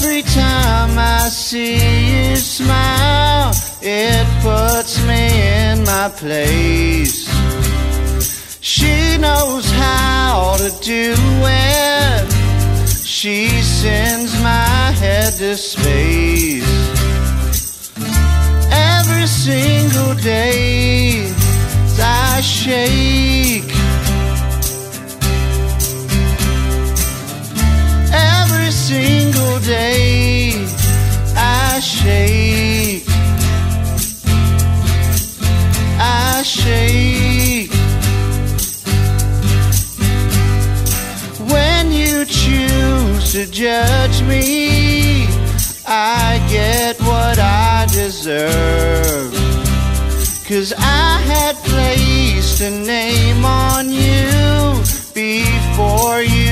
Every time I see you smile, it puts me in my place. She knows how to do it. She sends my head to space. Every single day, I shake. Single day, I shake. I shake. When you choose to judge me, I get what I deserve. Cause I had placed a name on you before you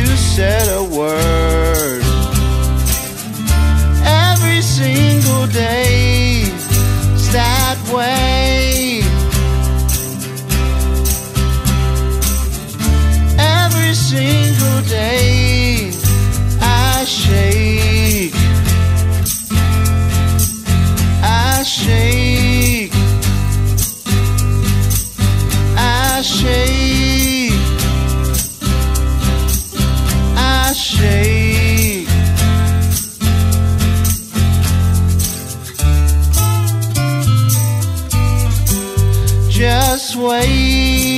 single day, I shake. I shake. I shake. I shake. Just wait.